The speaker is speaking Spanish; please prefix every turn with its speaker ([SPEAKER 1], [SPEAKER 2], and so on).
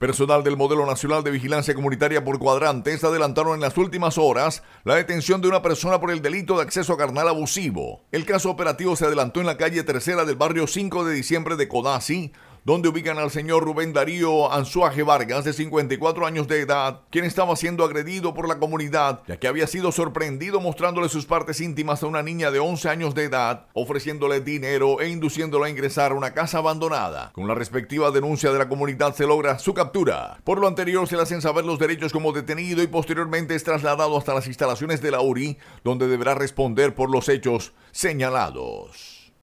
[SPEAKER 1] Personal del Modelo Nacional de Vigilancia Comunitaria por Cuadrantes adelantaron en las últimas horas la detención de una persona por el delito de acceso carnal abusivo. El caso operativo se adelantó en la calle tercera del barrio 5 de diciembre de Codazzi, donde ubican al señor Rubén Darío Anzuaje Vargas, de 54 años de edad, quien estaba siendo agredido por la comunidad, ya que había sido sorprendido mostrándole sus partes íntimas a una niña de 11 años de edad, ofreciéndole dinero e induciéndola a ingresar a una casa abandonada. Con la respectiva denuncia de la comunidad se logra su captura. Por lo anterior se le hacen saber los derechos como detenido y posteriormente es trasladado hasta las instalaciones de la URI, donde deberá responder por los hechos señalados.